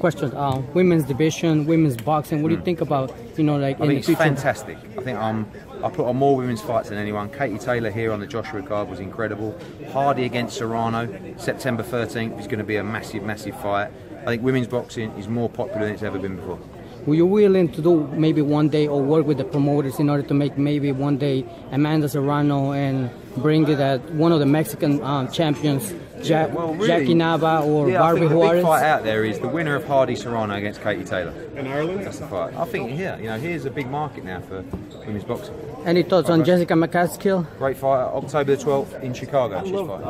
Question: uh, Women's division, women's boxing. What do you think about you know like Hmm. I think it's future? fantastic. I think um, I put on more women's fights than anyone. Katie Taylor here on the Joshua card was incredible. Hardy against Serrano, September 13th is going to be a massive, massive fight. I think women's boxing is more popular than it's ever been before. Were you willing to do maybe one day or work with the promoters in order to make maybe one day Amanda Serrano and bring it at one of the Mexican um, champions, ja- Well, really- Jackie Nava or yeah, I Barbie think the big Juarez? fight out there is the winner of Hardy Serrano against Katie Taylor. In Ireland? That's the fight. I think here, you know, here's a big market now for women's boxing. Any thoughts on Okay. Jessica McCaskill? Great fight, October the 12th in Chicago. She's fighting.